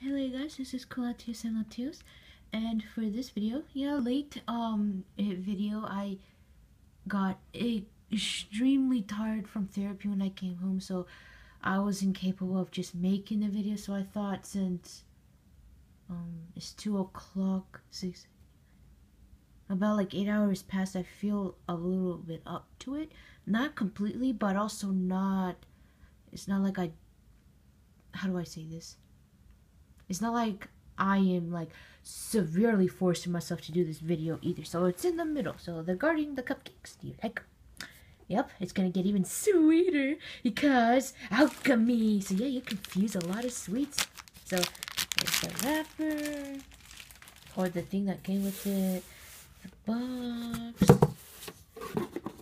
Hello guys, this is Colatius and for this video, yeah, late um eh, video, I got extremely tired from therapy when I came home, so I was incapable of just making the video. So I thought since um it's two o'clock, six, about like eight hours past, I feel a little bit up to it. Not completely, but also not. It's not like I. How do I say this? It's not like I am like severely forcing myself to do this video either. So it's in the middle. So the guarding the cupcakes, dude. Heck. Yep, it's gonna get even sweeter because alchemy. So yeah, you confuse a lot of sweets. So there's the wrapper or the thing that came with it, the box,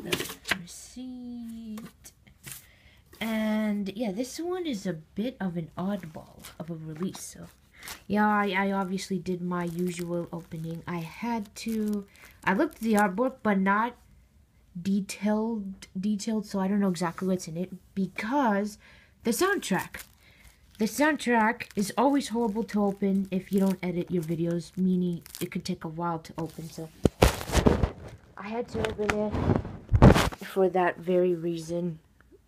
the receipt, and yeah, this one is a bit of an oddball of a release. So yeah, I, I obviously did my usual opening. I had to. I looked at the artwork, but not detailed detailed so i don't know exactly what's in it because the soundtrack the soundtrack is always horrible to open if you don't edit your videos meaning it could take a while to open so i had to open it for that very reason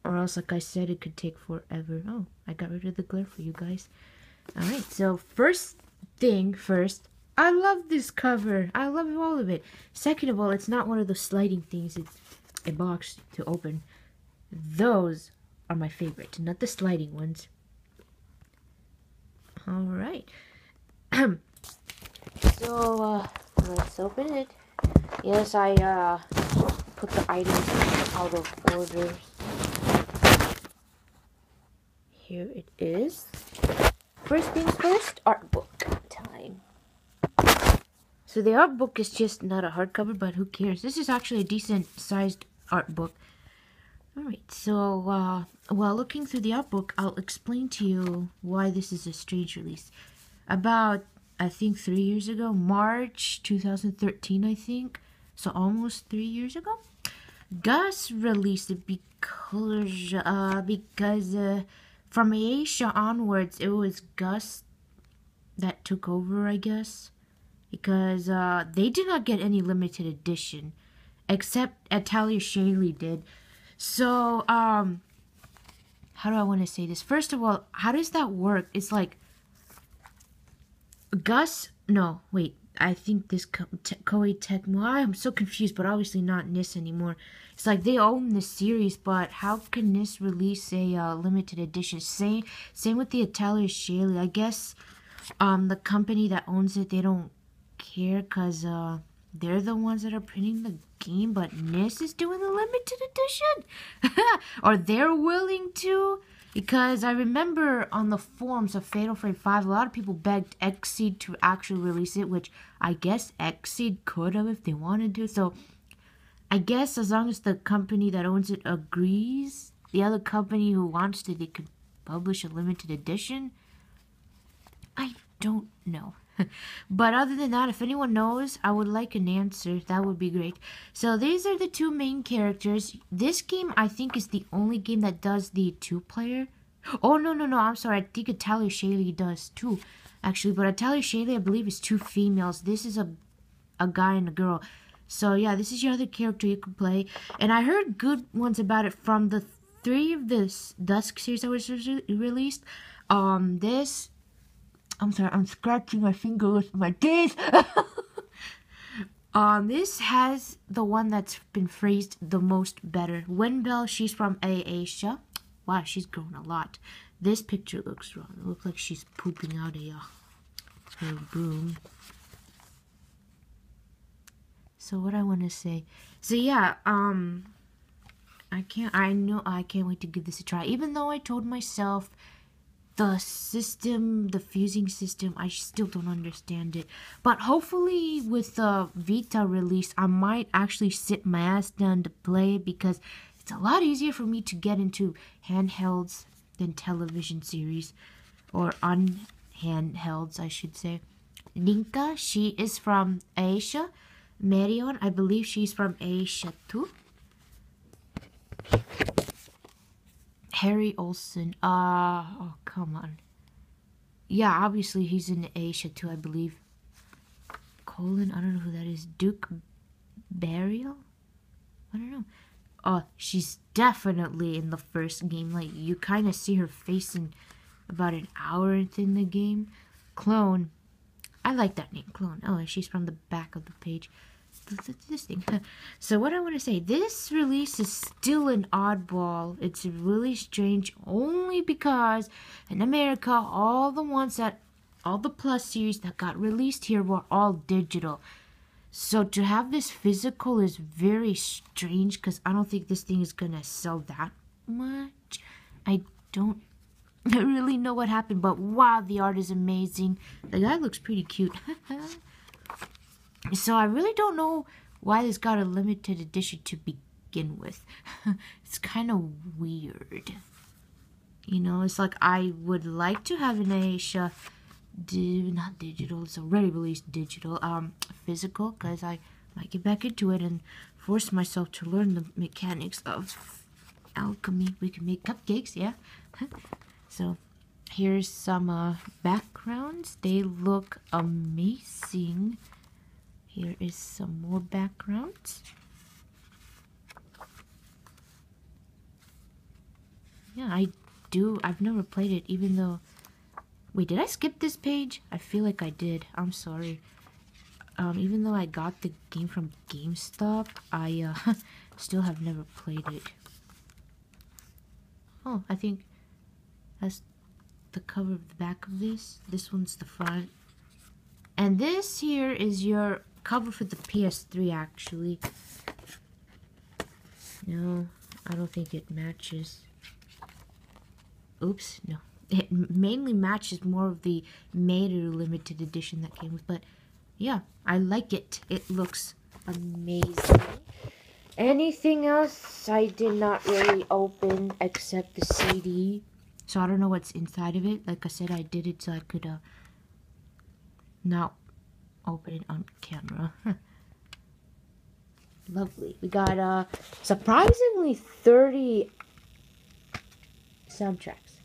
or else like i said it could take forever oh i got rid of the glare for you guys all right so first thing first I love this cover. I love all of it. Second of all, it's not one of those sliding things. It's a box to open. Those are my favorite, not the sliding ones. All right. so, uh, let's open it. Yes, I, uh, put the items out of order. Here it is. First things first, art book time. So the art book is just not a hardcover, but who cares? This is actually a decent sized art book. Alright, so uh, while looking through the art book, I'll explain to you why this is a strange release. About, I think, three years ago, March 2013, I think, so almost three years ago, Gust released it because, uh, because uh, from Ayesha onwards, it was Gust that took over, I guess because uh, they did not get any limited edition, except Atelier Shallie did. So, um, how do I want to say this? First of all, how does that work? It's like Gust. No, wait. I think this Koei Tecmo. I'm so confused, but obviously not NIS anymore. It's like they own the series, but how can NIS release a uh, limited edition? Same, same with the Atelier Shallie. I guess um, the company that owns it, they don't care because uh, they're the ones that are printing the game, but NIS is doing the limited edition. or they're willing to. Because I remember on the forums of Fatal Frame 5, a lot of people begged Xseed to actually release it, which I guess Xseed could have if they wanted to. So I guess as long as the company that owns it agrees, the other company who wants to, they could publish a limited edition. I don't know. but other than that, if anyone knows, I would like an answer. That would be great. So these are the two main characters. This game, I think, is the only game that does the two-player. Oh, no, no, no, I'm sorry. I think Atelier Shallie does too, actually. But Atelier Shallie, I believe, is two females. This is a, a guy and a girl. So, yeah, this is your other character you can play. And I heard good ones about it from the three of this Dusk series that was re released. Um, this I'm sorry, I'm scratching my finger with my teeth. um, this has the one that's been phrased the most better. Wilbell, she's from Ayesha. Wow, she's grown a lot. This picture looks wrong. It looks like she's pooping out a uh, her broom. So what I want to say. So yeah, um, I can't. I know I can't wait to give this a try. Even though I told myself the system, the fusing system, I still don't understand it. But hopefully, with the Vita release, I might actually sit my ass down to play because it's a lot easier for me to get into handhelds than television series or on handhelds, I should say. Linca, she is from Ayesha. Marion, I believe she's from Ayesha too. Harry Olson. Uh, oh, come on. yeah, obviously he's in Ayesha too, I believe. Colin, I don't know who that is. Duke Burial? I don't know. Oh, she's definitely in the first game. Like, you kind of see her face in about an hour in the game. Clone. I like that name, Clone. Oh, she's from the back of the page. This thing. so what I want to say, this release is still an oddball. It's really strange only because in America, all the ones that, all the Plus series that got released here were all digital. So to have this physical is very strange because I don't think this thing is gonna sell that much. I don't really know what happened, but wow, the art is amazing. The guy looks pretty cute. so I really don't know why this got a limited edition to begin with. it's kind of weird. You know, it's like I would like to have an Ayesha, di- not digital, it's already released digital, um, physical, because I might get back into it and force myself to learn the mechanics of alchemy. We can make cupcakes, yeah. So here's some uh, backgrounds. They look amazing. Here is some more backgrounds. Yeah, I do. I've never played it, even though Wait, did I skip this page? I feel like I did. I'm sorry. Um, even though I got the game from GameStop, I uh, still have never played it. Oh, I think that's the cover of the back of this. This one's the front. And this here is your cover for the PS3, actually. No, I don't think it matches. Oops, no it mainly matches more of the Mater limited edition that came with. But yeah, I like it. It looks amazing. Anything else I did not really open except the CD. So I don't know what's inside of it. Like I said, I did it so I could uh, not open it on camera. Lovely. We got uh surprisingly 30 soundtracks.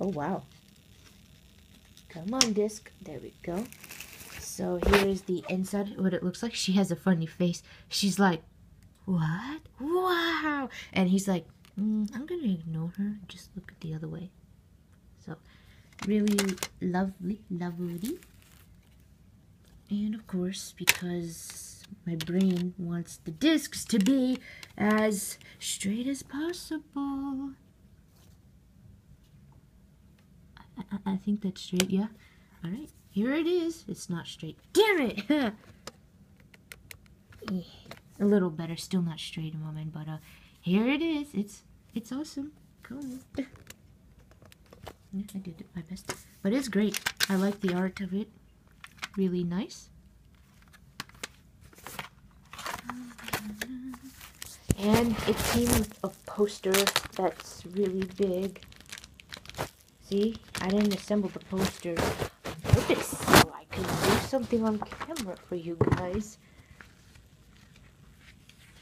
Oh, wow. Come on, disc. There we go. So here's the inside, what it looks like. She has a funny face. She's like, what? Wow. And he's like, mm, I'm to ignore her. Just look the other way. So, really lovely, lovely. And of course, because my brain wants the discs to be as straight as possible. I, I think that's straight, yeah. All right, here it is. It's not straight. Damn it! a little better, still not straight in moment, but uh, here it is. It's it's awesome. Cool. yeah, I did my best, but it's great. I like the art of it. Really nice. And it came with a poster that's really big. See, I didn't assemble the poster on purpose so I could do something on camera for you guys.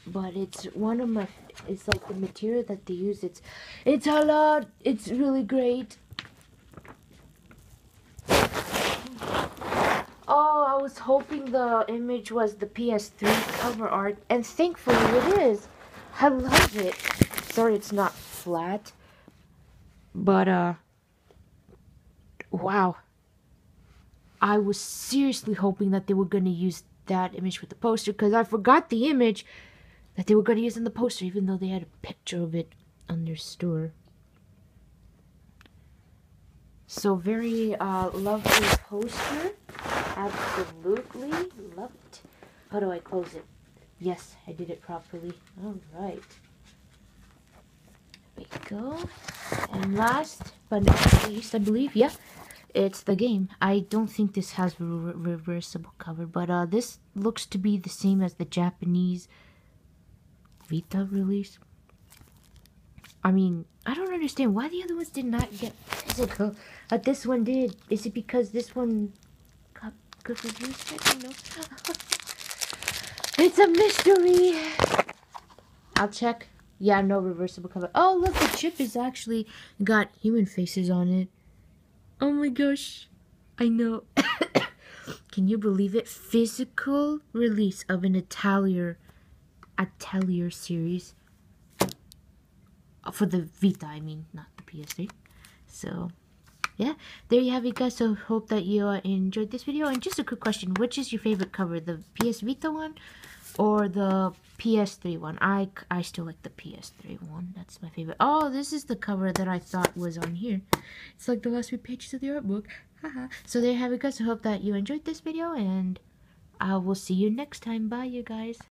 But it's one of my, it's like the material that they use. It's, it's a lot. It's really great. Oh, I was hoping the image was the PS3 cover art, and thankfully it is. I love it. Sorry it's not flat, but uh, wow. I was seriously hoping that they were to use that image with the poster because I forgot the image that they were going to use in the poster even though they had a picture of it on their store. So very uh, lovely poster. Absolutely love it. How do I close it? Yes, I did it properly. All right. There we go. And last but not least, I believe, yeah, it's the game. I don't think this has re reversible cover, but uh, this looks to be the same as the Japanese Vita release. I mean, I don't understand why the other ones did not get physical, but this one did. Is it because this one got good reviews? I don't know. it's a mystery. I'll check. Yeah, no reversible cover. Oh, look, the chip is actually got human faces on it. Oh my gosh. I know. Can you believe it? Physical release of an Atelier Atelier series. For the Vita, I mean, not the PS3. So, yeah, there you have it, guys. So, hope that you uh, enjoyed this video. And just a quick question which is your favorite cover? The PS Vita one or the PS3 one. I, I still like the PS3 one. That's my favorite. Oh, this is the cover that I thought was on here. It's like the last few pages of the art book. So there you have it, guys. I hope that you enjoyed this video, and I will see you next time. Bye, you guys.